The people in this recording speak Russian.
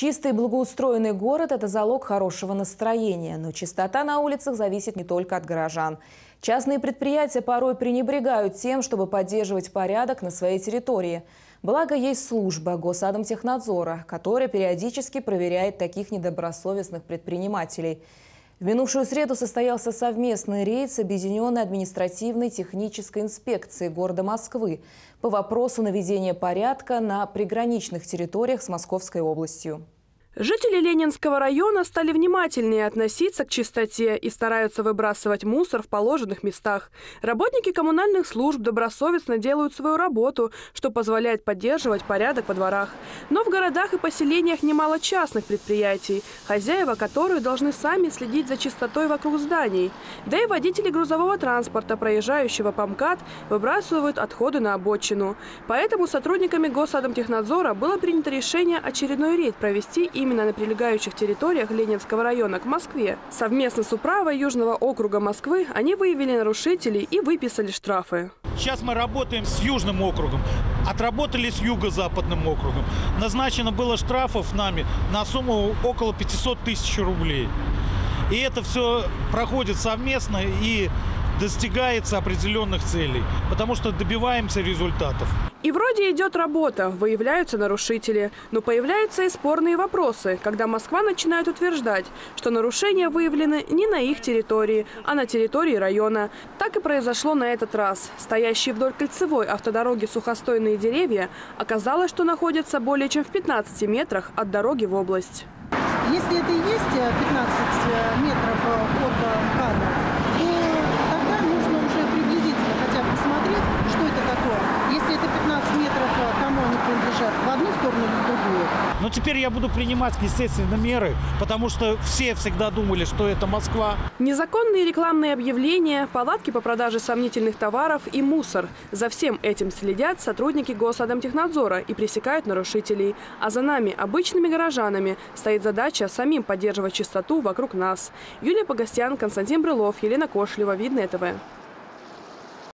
Чистый и благоустроенный город – это залог хорошего настроения. Но чистота на улицах зависит не только от горожан. Частные предприятия порой пренебрегают тем, чтобы поддерживать порядок на своей территории. Благо, есть служба Госадомтехнадзора, которая периодически проверяет таких недобросовестных предпринимателей – в минувшую среду состоялся совместный рейд с Объединенной административной технической инспекцией города Москвы по вопросу наведения порядка на приграничных территориях с Московской областью. Жители Ленинского района стали внимательнее относиться к чистоте и стараются выбрасывать мусор в положенных местах. Работники коммунальных служб добросовестно делают свою работу, что позволяет поддерживать порядок во дворах. Но в городах и поселениях немало частных предприятий, хозяева которых должны сами следить за чистотой вокруг зданий. Да и водители грузового транспорта, проезжающего по МКАД, выбрасывают отходы на обочину. Поэтому сотрудниками Госадомтехнадзора было принято решение очередной рейд провести именно именно на прилегающих территориях Ленинского района к Москве. Совместно с управой Южного округа Москвы они выявили нарушителей и выписали штрафы. Сейчас мы работаем с Южным округом, отработали с Юго-Западным округом. Назначено было штрафов нами на сумму около 500 тысяч рублей. И это все проходит совместно и достигается определенных целей, потому что добиваемся результатов. И вроде идет работа, выявляются нарушители. Но появляются и спорные вопросы, когда Москва начинает утверждать, что нарушения выявлены не на их территории, а на территории района. Так и произошло на этот раз. Стоящие вдоль кольцевой автодороги сухостойные деревья оказалось, что находятся более чем в 15 метрах от дороги в область. Если это и есть принадлежат в одну сторону или в другую. Но теперь я буду принимать, естественно, меры, потому что все всегда думали, что это Москва. Незаконные рекламные объявления, палатки по продаже сомнительных товаров и мусор. За всем этим следят сотрудники Госадомтехнадзора и пресекают нарушителей. А за нами, обычными горожанами, стоит задача самим поддерживать чистоту вокруг нас. Юлия Погостян, Константин Брылов, Елена Кошлева, Видное ТВ.